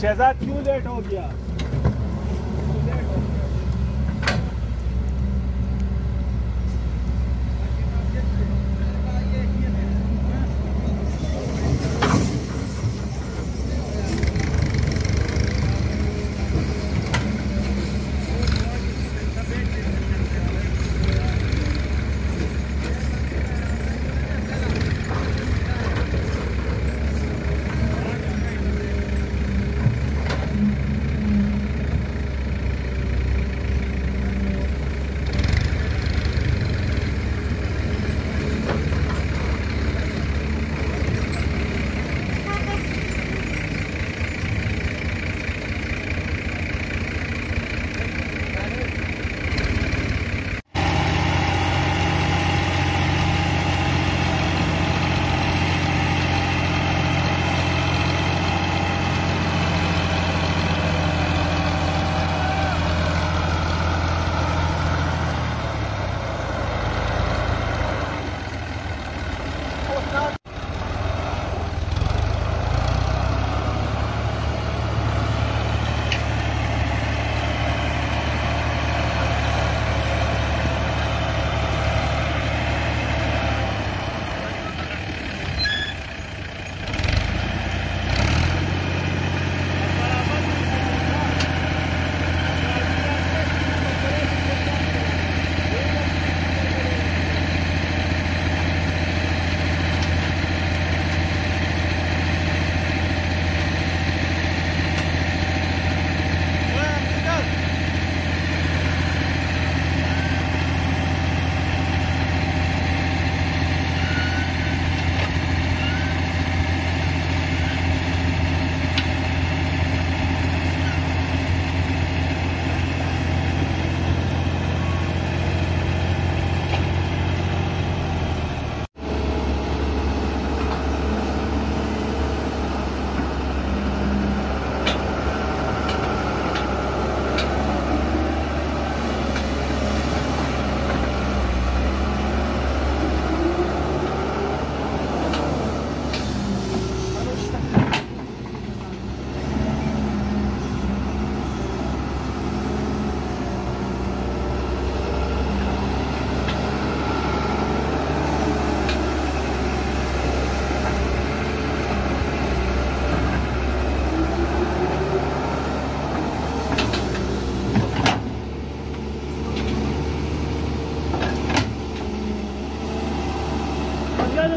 शहजाद क्यों लेट हो गया?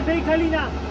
Volve, Kalina.